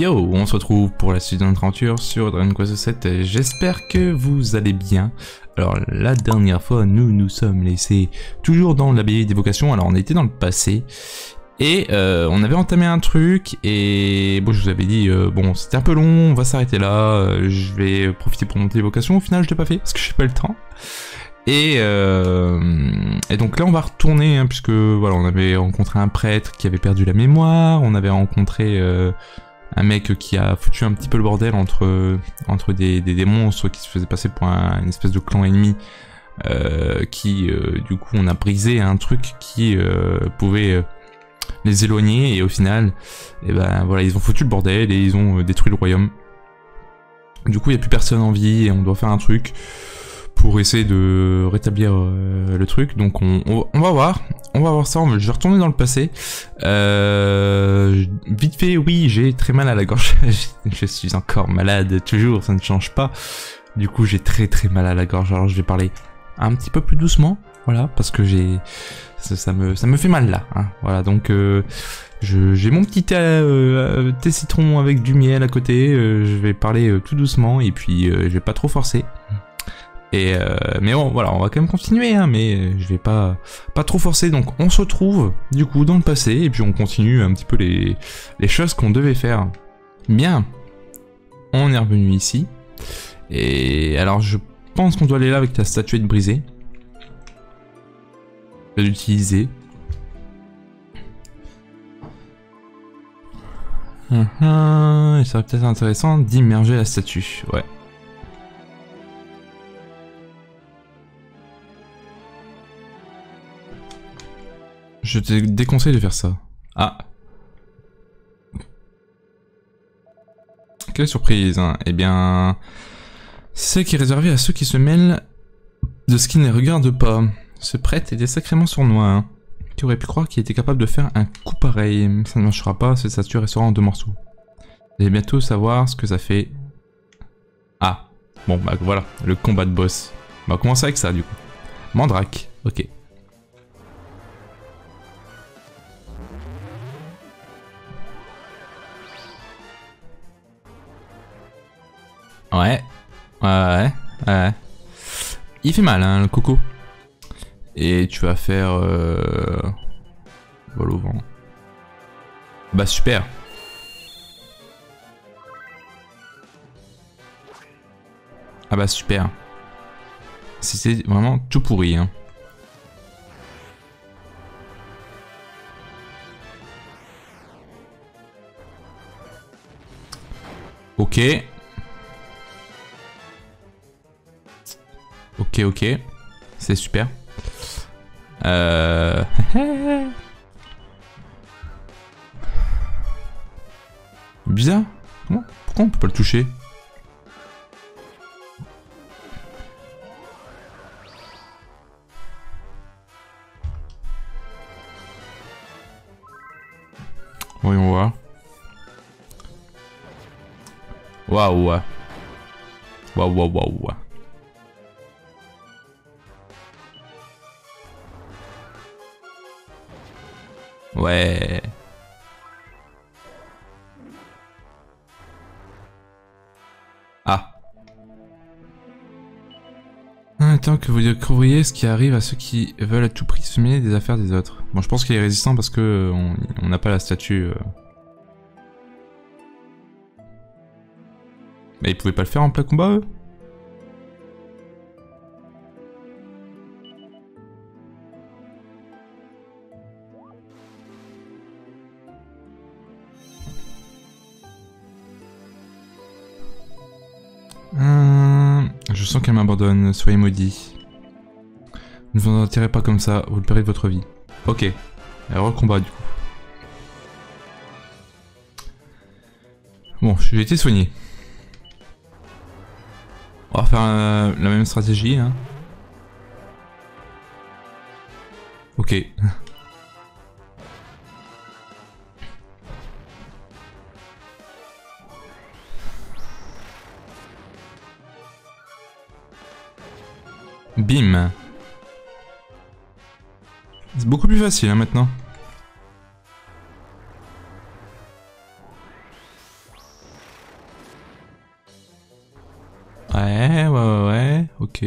Yo, on se retrouve pour la suite de notre aventure sur Dragon Quest 7. J'espère que vous allez bien. Alors, la dernière fois, nous nous sommes laissés toujours dans l'abbaye d'évocation. Alors, on était dans le passé. Et euh, on avait entamé un truc et bon je vous avais dit euh, bon c'était un peu long, on va s'arrêter là, euh, je vais profiter pour monter l'évocation, au final je l'ai pas fait parce que j'ai pas le temps. Et, et, donc là on va retourner hein, puisque voilà on avait rencontré un prêtre qui avait perdu la mémoire, on avait rencontré un mec qui a foutu un petit peu le bordel entre, des, des, monstres qui se faisaient passer pour une espèce de clan ennemi. Euh, qui euh, du coup on a brisé un truc qui euh, pouvait les éloigner et au final et eh ben voilà ils ont foutu le bordel et ils ont détruit le royaume du coup il n'y a plus personne en vie et on doit faire un truc pour essayer de rétablir euh, le truc. Donc on, va voir, on va voir ça. Je vais retourner dans le passé. Euh, vite fait, oui, j'ai très mal à la gorge. je suis encore malade, toujours, ça ne change pas. Du coup, j'ai très très mal à la gorge. Alors je vais parler un petit peu plus doucement, voilà, parce que j'ai ça, me fait mal là. Hein. Voilà, donc euh, j'ai mon petit thé, citron avec du miel à côté. je vais parler tout doucement et puis je vais pas trop forcer. Et euh, mais bon, voilà, on va quand même continuer, hein, mais je vais pas pas trop forcer. Donc on se retrouve du coup dans le passé et puis on continue un petit peu les, choses qu'on devait faire. Bien, on est revenu ici. Et alors je pense qu'on doit aller là avec ta statuette brisée. Je vais l'utiliser. Hum, hum, il serait peut-être intéressant d'immerger la statue, ouais. Je te déconseille de faire ça. Ah. Quelle surprise. Hein. Eh bien... C'est qui est réservé à ceux qui se mêlent de ce qui ne regarde pas. Ce prêtre était sacrément sournois. Hein. Qui aurait pu croire qu'il était capable de faire un coup pareil Ça ne marchera pas, cette statue restera en deux morceaux. Vous allez bientôt savoir ce que ça fait. Ah. Bon, bah voilà, le combat de boss. On va commencer avec ça, du coup. Mandrake, ok. Ouais. Ouais, ouais, Il fait mal, hein, le coco. Et tu vas faire... Euh... Vol au vent. Bah super. Ah bah super. C'est vraiment tout pourri. Hein. Ok. Ok, ok. C'est super. Euh... Bizarre. Pourquoi on peut pas le toucher? Voyons voir. Waouh. Waouh, waouh, waouh. Ouais. Ah. Tant que vous découvriez ce qui arrive à ceux qui veulent à tout prix se mêler des affaires des autres. Bon, je pense qu'il est résistant parce que euh, on n'a pas la statue. Euh. Mais ils pouvaient pas le faire en plein combat, eux? Qu'elle m'abandonne, soyez maudits. Ne vous en attirez pas comme ça, vous le perdez de votre vie. Ok. Alors combat du coup. Bon, j'ai été soigné. On va faire euh, la même stratégie. Hein. Ok. Bim. C'est beaucoup plus facile hein, maintenant. Ouais, ouais, ouais, ouais, ok.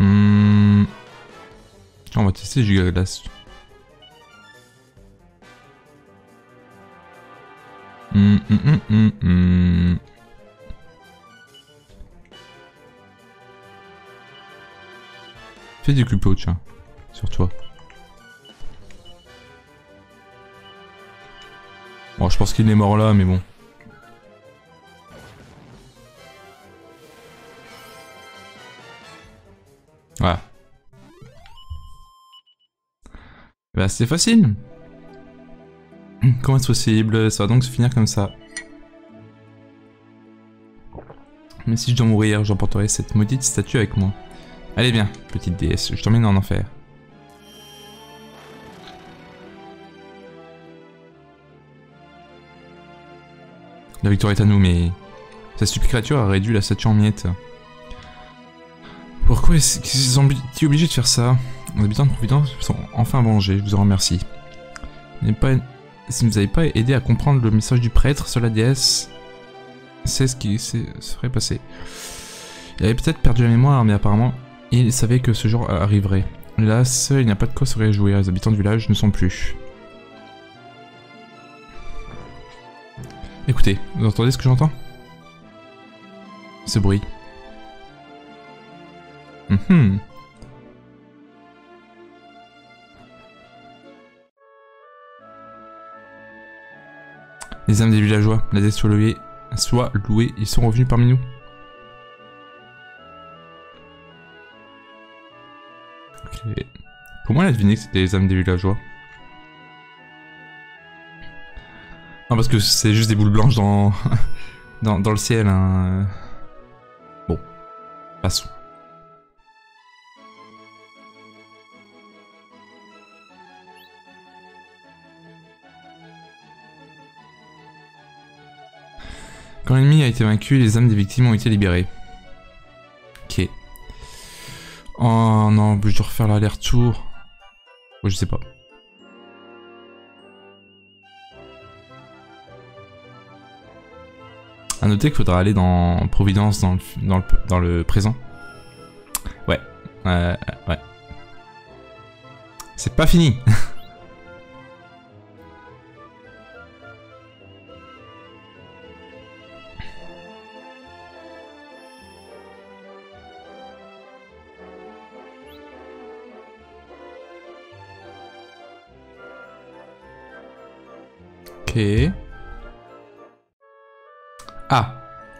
Hum... On va tester Giga Glass. Hum, hum, Fais du tiens. Sur toi. Bon, je pense qu'il est mort là, mais bon. Voilà. Bah, c'est facile. Comment est-ce possible? Ça va donc se finir comme ça. Mais si je dois mourir, j'emporterai cette maudite statue avec moi. Allez bien, petite déesse, je t'emmène en enfer. La victoire est à nous, mais... Cette stupide créature a réduit la statue en miettes. Pourquoi est-ce qu'ils ont été obligés de faire ça? Les habitants de Providence sont enfin vengés, je vous en remercie. Si vous n'avez pas aidé à comprendre le message du prêtre sur la déesse, c'est ce qui serait passé. Il avait peut-être perdu la mémoire, mais apparemment, il savait que ce jour arriverait. Hélas, il n'y a pas de quoi se réjouir, les habitants du village ne sont plus. Écoutez, vous entendez ce que j'entends? Ce bruit. Mhm. Les âmes des villageois, la dette soit louée, ils sont revenus parmi nous. Comment elle a deviné que c'était les âmes des villageois? Non, parce que c'est juste des boules blanches dans le ciel. Hein. Bon, passons. Quand l'ennemi a été vaincu, les âmes des victimes ont été libérées. Oh non, je dois refaire l'aller-retour. Oh, je sais pas. A noter qu'il faudra aller dans Providence dans le, dans le, présent. Ouais. Euh, ouais. C'est pas fini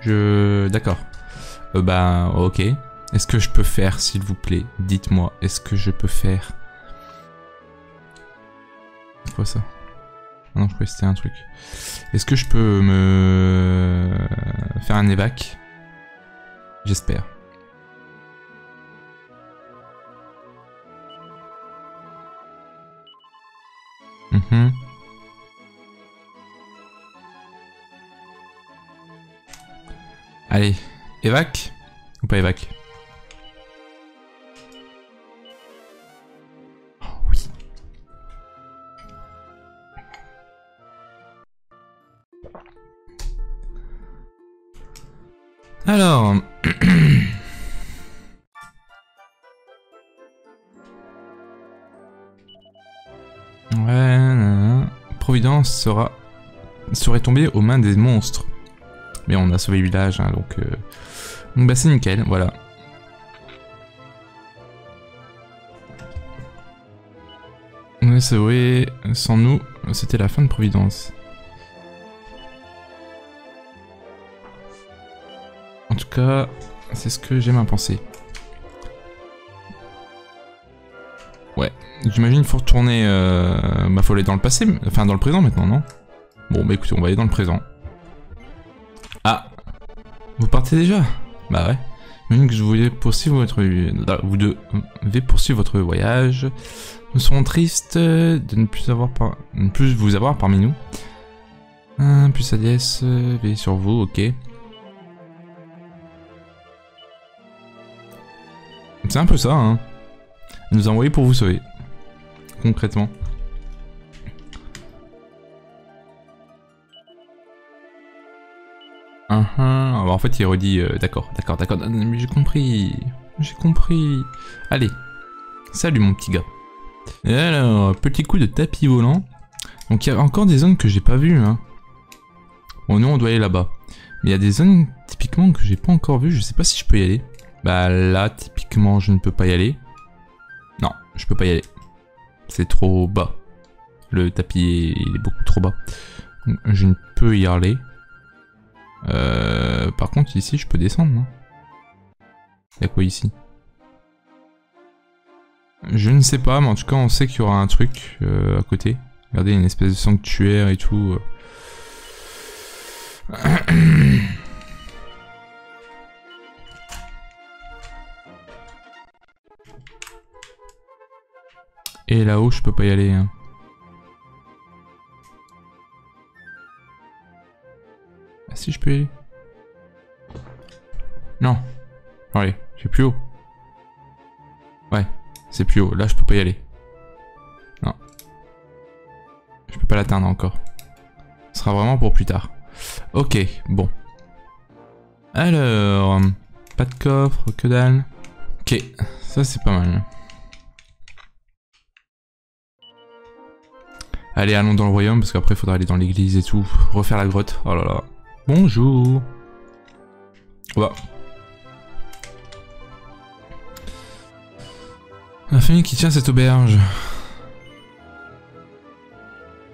je... D'accord. Euh, bah, ok. Est-ce que je peux faire, s'il vous plaît? Dites-moi, est-ce que je peux faire... C'est quoi ça? Ah non, je croyais que un truc. Est-ce que je peux me... faire un évac? J'espère. Mhm. Allez, évac Ou pas évac? Oh. Alors... ouais, Providence sera serait tombée aux mains des monstres. Mais on a sauvé le village, hein, donc... Euh... Donc bah c'est nickel, voilà. On est sauvé, sans nous, c'était la fin de Providence. En tout cas, c'est ce que j'aime à penser. Ouais, j'imagine qu'il faut retourner... Euh... Bah faut aller dans le passé, enfin dans le présent maintenant, non? Bon bah écoutez, on va aller dans le présent. Vous partez déjà Bah ouais. J'imagine que je voulais poursuivre votre... Vous devez poursuivre votre voyage. Nous serons tristes de ne plus, avoir vous avoir parmi nous. Un plus Aliès, veillez sur vous, ok. C'est un peu ça, hein. nous a pour vous sauver. Concrètement. Uh -huh. En fait, il redit... Euh, d'accord, d'accord, d'accord. J'ai compris. J'ai compris. Allez. Salut, mon petit gars. Et alors, petit coup de tapis volant. Donc, il y a encore des zones que j'ai pas vues. Hein. Bon, nous, on doit aller là-bas. Mais il y a des zones, typiquement, que j'ai pas encore vues. Je sais pas si je peux y aller. Bah, là, typiquement, je ne peux pas y aller. Non, je peux pas y aller. C'est trop bas. Le tapis, il est beaucoup trop bas. Je ne peux y aller. Euh, par contre, ici, je peux descendre, non Il y a quoi ici? Je ne sais pas, mais en tout cas, on sait qu'il y aura un truc euh, à côté. Regardez, une espèce de sanctuaire et tout. Et là-haut, je peux pas y aller. Hein. Si, je peux y. Non. Allez, c'est plus haut. Ouais, c'est plus haut. Là, je peux pas y aller. Non. Je peux pas l'atteindre encore. Ce sera vraiment pour plus tard. Ok, bon. Alors, pas de coffre, que dalle. Ok, ça c'est pas mal. Allez, allons dans le royaume, parce qu'après, il faudra aller dans l'église et tout. Refaire la grotte. Oh là là. Bonjour. Bah. La famille qui tient cette auberge.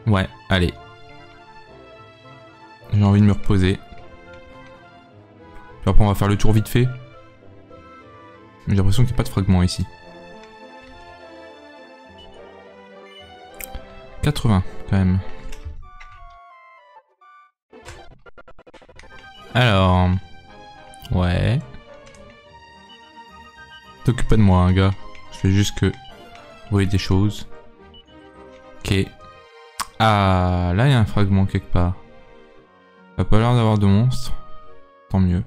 Ouais, allez. J'ai envie de me reposer. Après, on va faire le tour vite fait. J'ai l'impression qu'il n'y a pas de fragments ici. 80 quand même. Alors... Ouais. T'occupe pas de moi, hein, gars. Je fais juste que... Voyez des choses. Ok. Ah, là il y a un fragment quelque part. Ça a pas l'air d'avoir de monstres. Tant mieux.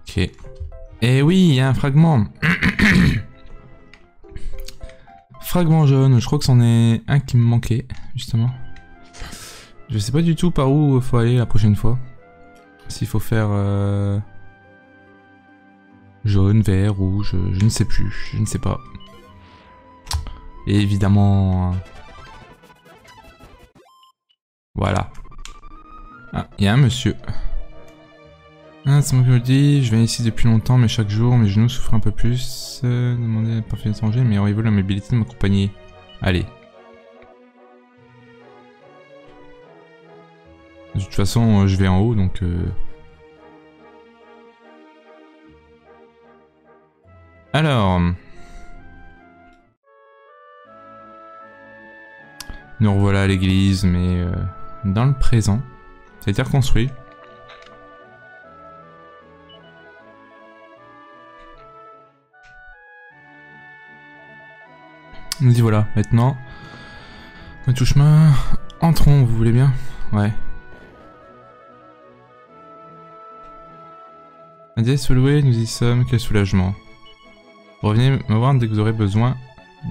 Ok. Et eh oui, il y a un fragment. fragment jaune, je crois que c'en est un qui me manquait, justement. Je sais pas du tout par où faut aller la prochaine fois. S'il faut faire... Euh, jaune, vert, rouge, je ne sais plus, je ne sais pas. Et évidemment... Voilà. Ah, il y a un monsieur. Ah, c'est moi qui me dis, je viens ici depuis longtemps, mais chaque jour, mes genoux souffrent un peu plus. Euh, demandez à parfait étranger, mais auriez-vous la mobilité de m'accompagner Allez. De toute façon, euh, je vais en haut, donc... Euh... Alors... Nous revoilà à l'église, mais euh, dans le présent. Ça a été reconstruit. nous dit voilà, maintenant, on tout chemin, entrons, vous voulez bien? Ouais. Adieu, louer, nous y sommes, quel soulagement. Revenez me voir dès que vous aurez besoin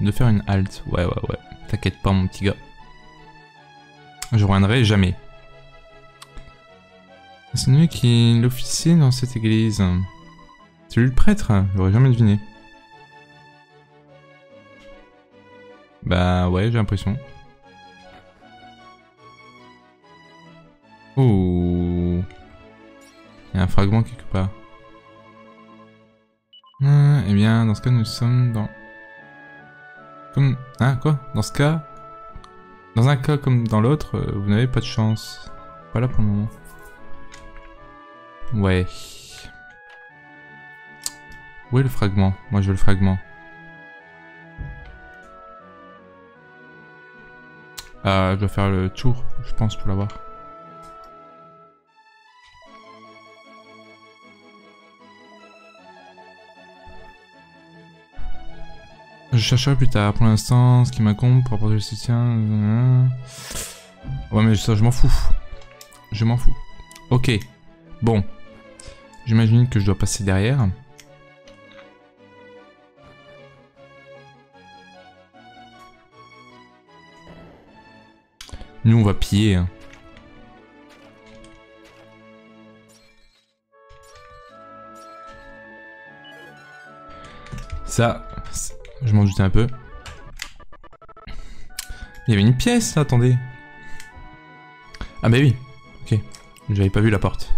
de faire une halte. Ouais, ouais, ouais. T'inquiète pas, mon petit gars. Je reviendrai jamais. C'est lui qui l'officier dans cette église. C'est lui le prêtre, j'aurais jamais deviné. Bah ouais, j'ai l'impression. Oh. Il y a un fragment quelque part. Ah, eh bien, dans ce cas, nous sommes dans... Comme... Hein, quoi? Dans ce cas... Dans un cas comme dans l'autre, euh, vous n'avez pas de chance. Pas là pour le moment. Ouais. Où est le fragment? Moi, je veux le fragment. Euh, je dois faire le tour, je pense, pour l'avoir. Je chercherai plus tard. Pour l'instant, ce qui m'incombe pour apporter le soutien. Ouais, mais ça, je m'en fous. Je m'en fous. Ok. Bon. J'imagine que je dois passer derrière. Nous, on va piller. Hein. Ça, je m'en doutais un peu. Il y avait une pièce attendez. Ah bah oui, ok. J'avais pas vu la porte.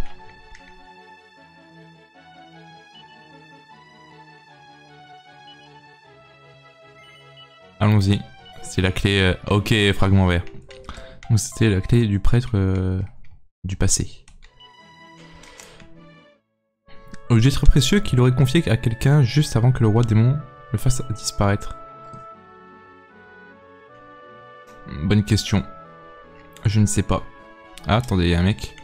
Allons-y. C'est la clé... Euh, ok, fragment vert. Donc c'était la clé du prêtre euh, du passé. Objet très précieux qu'il aurait confié à quelqu'un juste avant que le roi démon le fasse disparaître. Bonne question. Je ne sais pas. Ah, attendez, il y a un mec.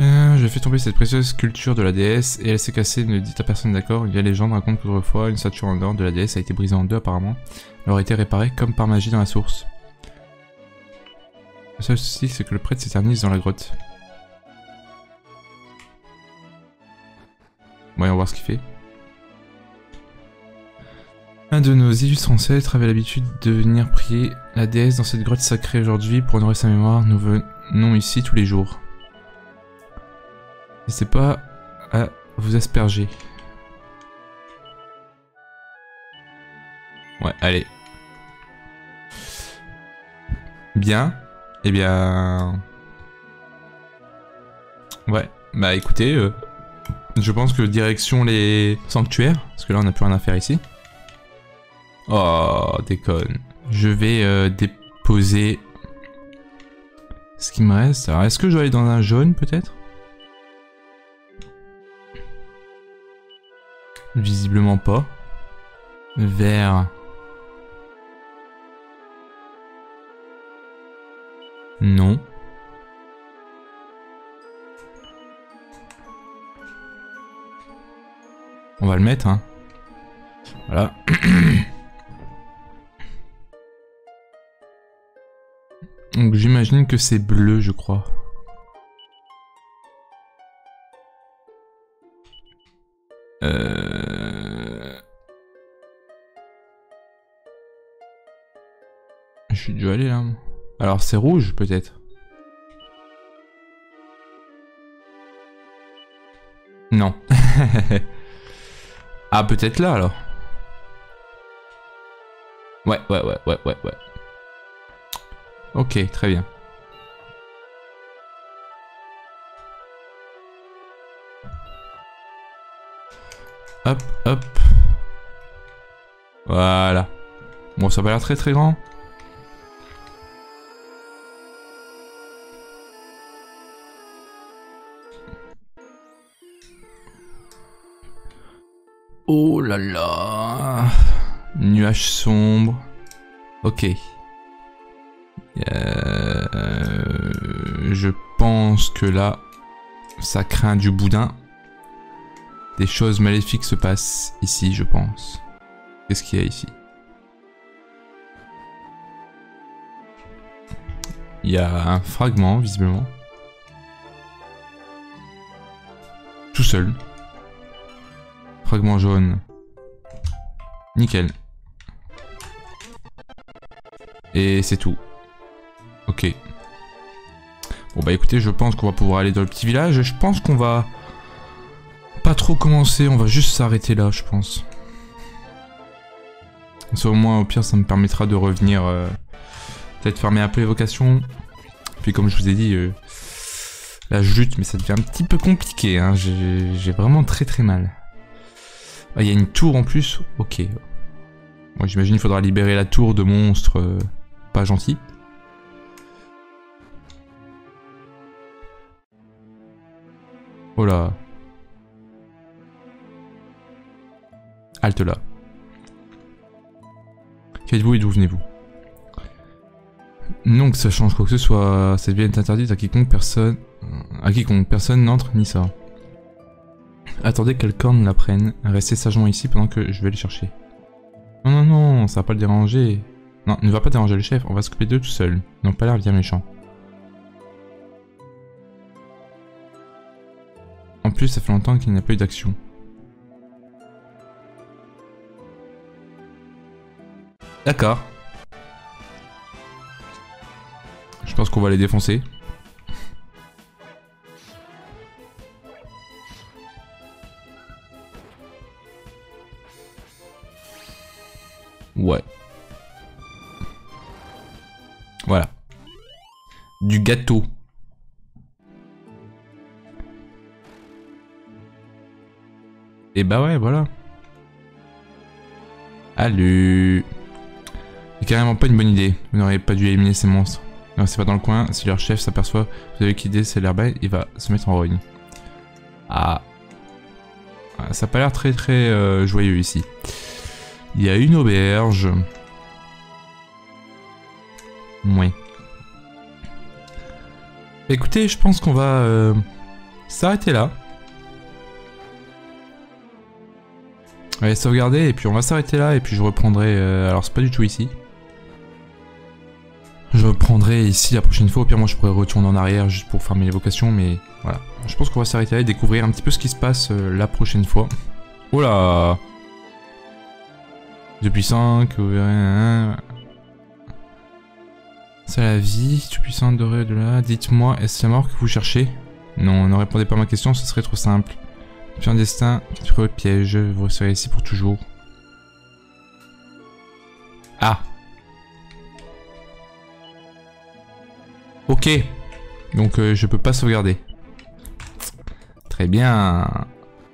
Euh, je fais tomber cette précieuse sculpture de la déesse et elle s'est cassée, ne dit à personne d'accord. Il y a légende raconte qu'autrefois, une statue en or de la déesse a été brisée en deux apparemment. Elle aurait été réparée comme par magie dans la source. Le seul souci, c'est que le prêtre s'éternise dans la grotte. Voyons voir ce qu'il fait. Un de nos illustres ancêtres avait l'habitude de venir prier la déesse dans cette grotte sacrée aujourd'hui pour honorer sa mémoire. Nous venons ici tous les jours. N'hésitez pas à vous asperger. Ouais, allez. Bien. Eh bien... Ouais, bah écoutez, euh, je pense que direction les sanctuaires, parce que là on n'a plus rien à faire ici. Oh, déconne. Je vais euh, déposer ce qui me reste. Alors, est-ce que je dois aller dans un jaune, peut-être? Visiblement pas. Vert. Non. On va le mettre, hein. Voilà. Donc j'imagine que c'est bleu, je crois. Euh... Je suis dû aller là. Alors c'est rouge peut-être. Non. ah peut-être là alors. Ouais, ouais, ouais, ouais, ouais, ouais. Ok, très bien. Hop, hop. Voilà. Bon, ça va l'air très très grand. Oh là là. Nuage sombre. Ok. Euh, je pense que là, ça craint du boudin. Des choses maléfiques se passent ici, je pense. Qu'est-ce qu'il y a ici? Il y a un fragment, visiblement. Tout seul. Fragment jaune. Nickel. Et c'est tout. Ok. Bon bah écoutez, je pense qu'on va pouvoir aller dans le petit village. Je pense qu'on va pas trop commencer, on va juste s'arrêter là, je pense. au moins, au pire, ça me permettra de revenir... Euh, peut-être fermer un peu l'évocation. Puis comme je vous ai dit, euh, la jute, mais ça devient un petit peu compliqué. Hein. J'ai vraiment très très mal. Ah, il y a une tour en plus Ok. Moi j'imagine qu'il faudra libérer la tour de monstres euh, pas gentils. Oh là. Halte là. Qui êtes-vous et d'où venez-vous? Non que ça change quoi que ce soit. Cette vie est interdite à quiconque personne... À quiconque personne n'entre ni ça. Attendez qu'elle corne la prenne. Restez sagement ici pendant que je vais les chercher. Non, non, non, ça va pas le déranger. Non, ne va pas déranger le chef, on va s'occuper d'eux tout seul. Ils n'ont pas l'air bien méchants. En plus, ça fait longtemps qu'il n'y a pas eu d'action. D'accord. Je pense qu'on va les défoncer. Ouais. Voilà. Du gâteau. Et bah ouais, voilà. Allez. C'est carrément pas une bonne idée. Vous n'auriez pas dû éliminer ces monstres. Non, c'est pas dans le coin. Si leur chef s'aperçoit vous avez quitté c'est l'herbe, il va se mettre en. Ah. ah. Ça a pas l'air très très euh, joyeux ici. Il y a une auberge. Oui. Écoutez, je pense qu'on va euh, s'arrêter là. Allez, sauvegarder et puis on va s'arrêter là et puis je reprendrai... Euh, alors c'est pas du tout ici. Je reprendrai ici la prochaine fois, au pire moi je pourrais retourner en arrière juste pour farmer l'évocation mais voilà. Je pense qu'on va s'arrêter là et découvrir un petit peu ce qui se passe euh, la prochaine fois. Oh là Depuis 5, vous verrez... C'est la vie, tout puissant doré de là. Dites-moi, est-ce la mort que vous cherchez? Non, ne répondez pas à ma question, ce serait trop simple. Puis destin, quatre piège, vous resterez ici pour toujours. Ah Ok. Donc euh, je peux pas sauvegarder. Très bien.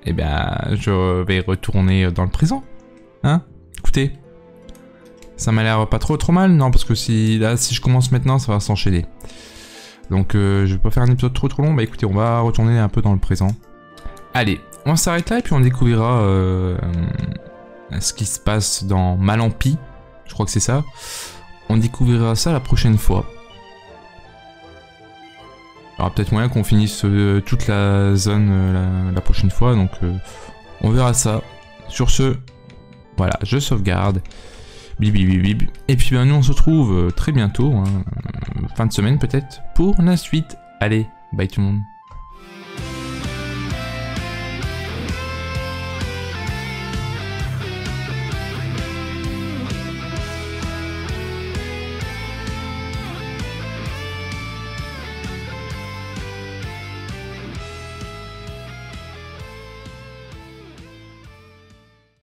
Eh bien, je vais retourner dans le présent. Hein? Écoutez. Ça m'a l'air pas trop trop mal, non Parce que si là, si je commence maintenant, ça va s'enchaîner. Donc euh, je vais pas faire un épisode trop trop long. Bah écoutez, on va retourner un peu dans le présent. Allez, on s'arrête là et puis on découvrira euh, ce qui se passe dans Malampi. Je crois que c'est ça. On découvrira ça la prochaine fois. Il y aura peut-être moyen qu'on finisse euh, toute la zone euh, la, prochaine fois, donc on verra ça. Sur ce, voilà, je sauvegarde. Bip, Et puis ben, nous on se retrouve très bientôt, hein, fin de semaine peut-être, pour la suite. Allez, bye tout le monde.